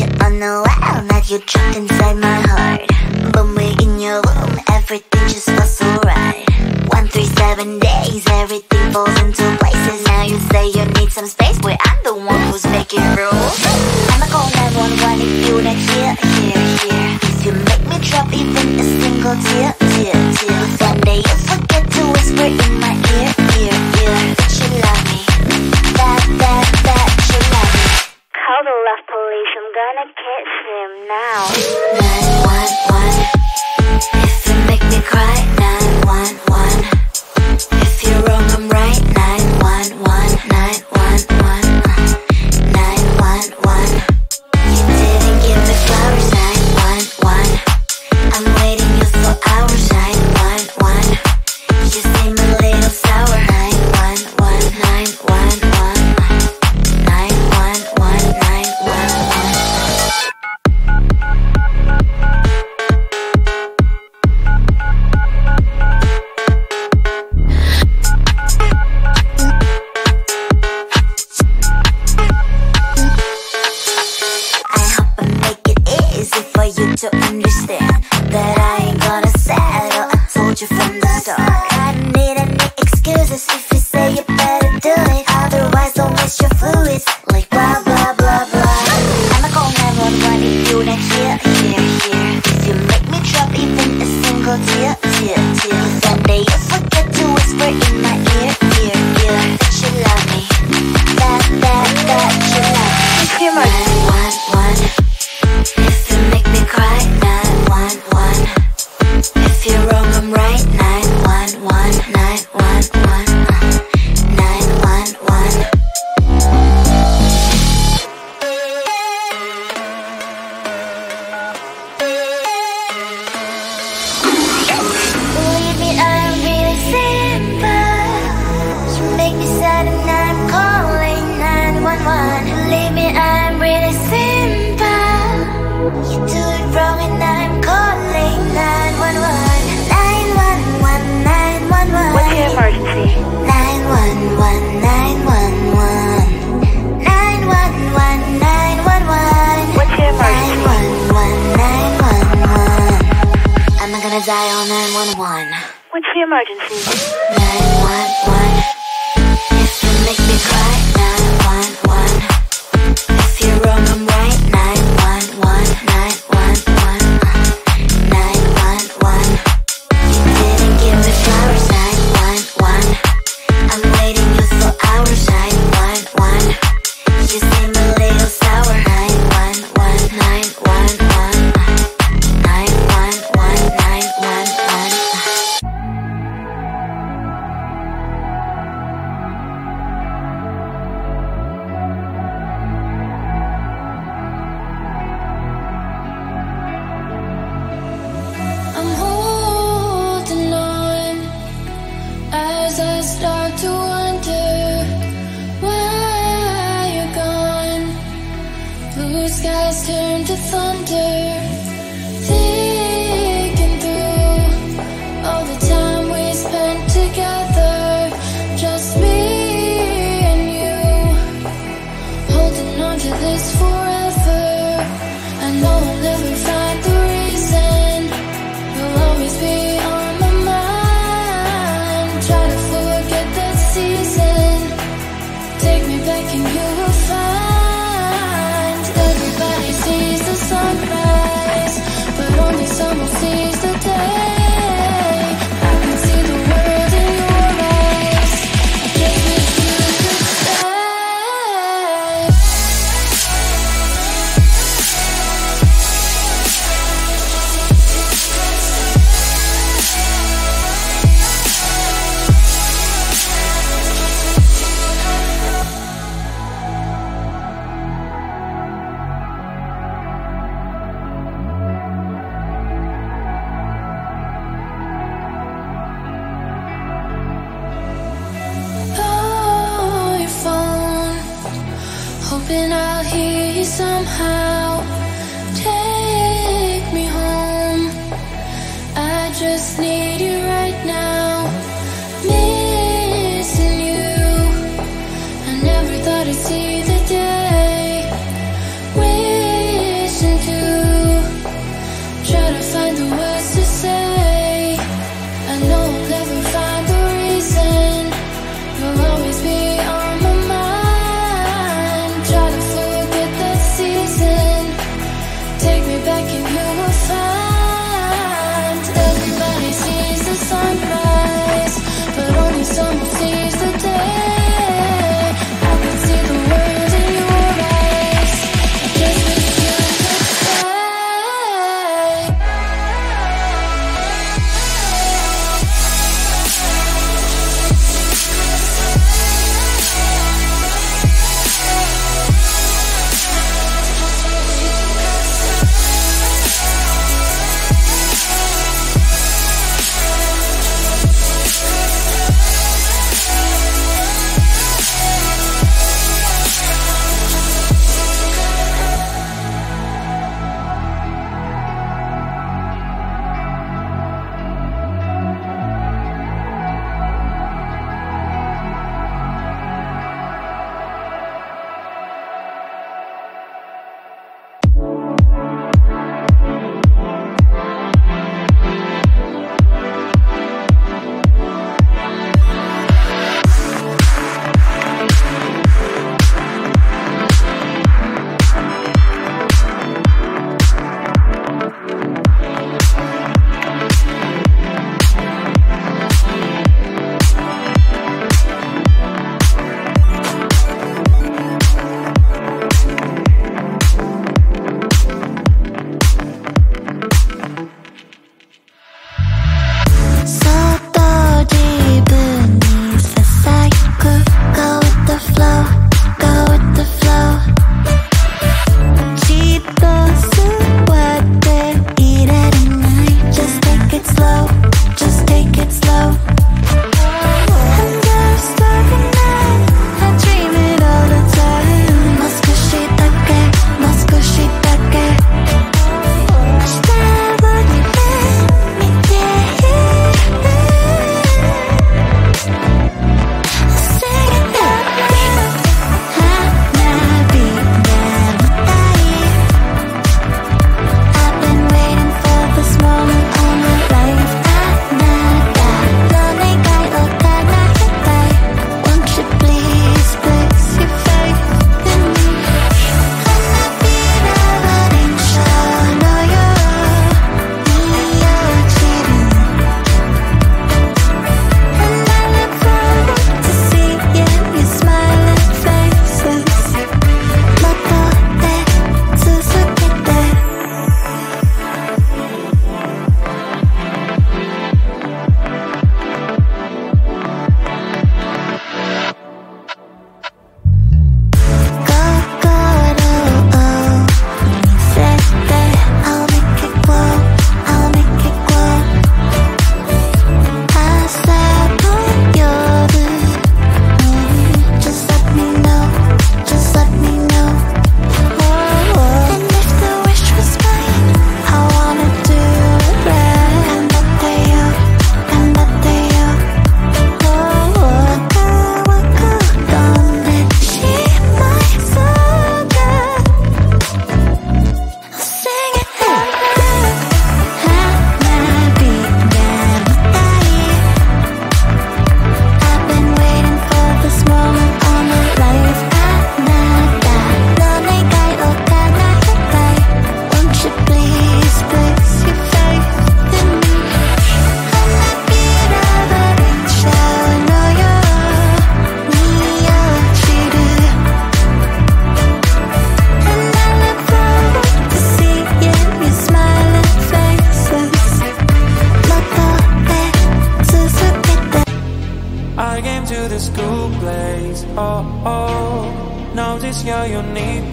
shit on the wall That you trapped inside my heart. But me in your room Everything just feels so right One, three, seven days Everything falls into places. Now you say you need some space But I'm the one who's making rules I'ma call 911 if you're not here, here, here If you make me drop even a single tear, tear, tear One day do it wrong 911 What's the emergency? What's your emergency? What's your emergency? 911 If you make me cry 911 If you're wrong I'm holding on to this forever. I know. hoping I'll hear you somehow.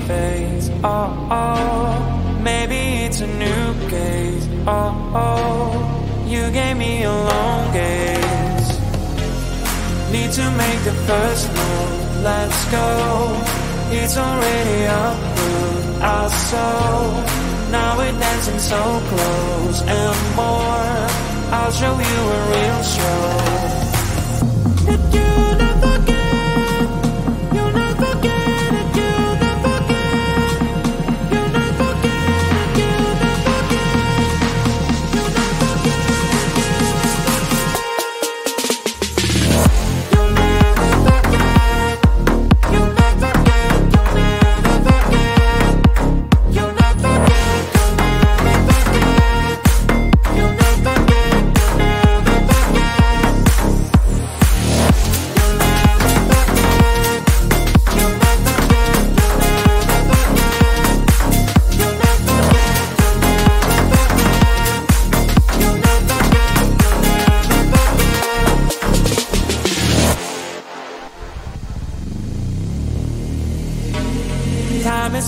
Oh, oh, maybe it's a new case. Oh, oh, you gave me a long gaze. Need to make the first move. Let's go. It's already up, Our soul. Now we're dancing so close and more. I'll show you a real show.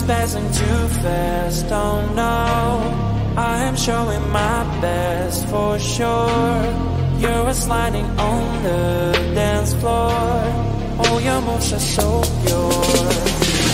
passing too fast, oh no. I am showing my best for sure. You're sliding on the dance floor. Oh, your moves are so pure.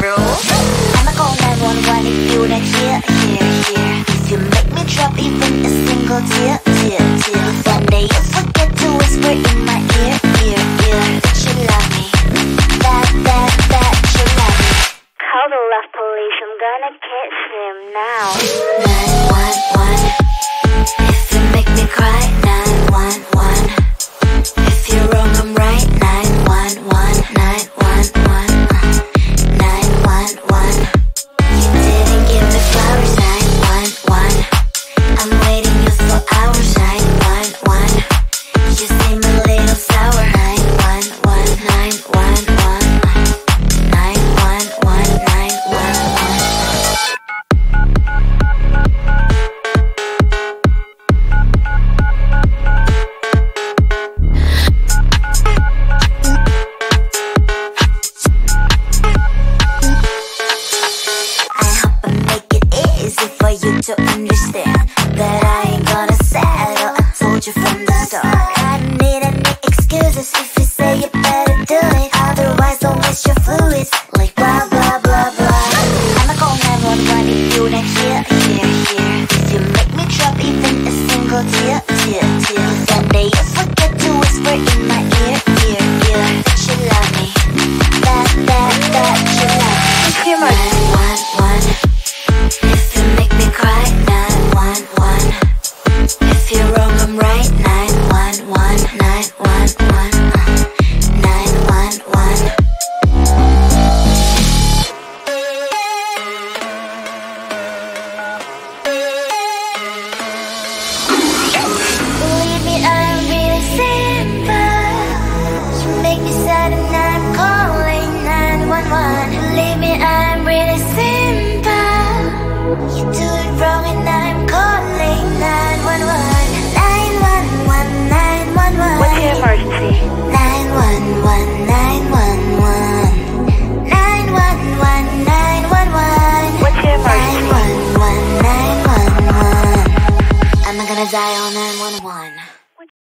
I'ma call 911 if you not here, hear, here. If you make me drop even a single tear, tear, tear. One day you forget to whisper in my ear, ear, ear That you love me, that, that, that you love me. Call the love police, I'm gonna catch him now. 911 Zion.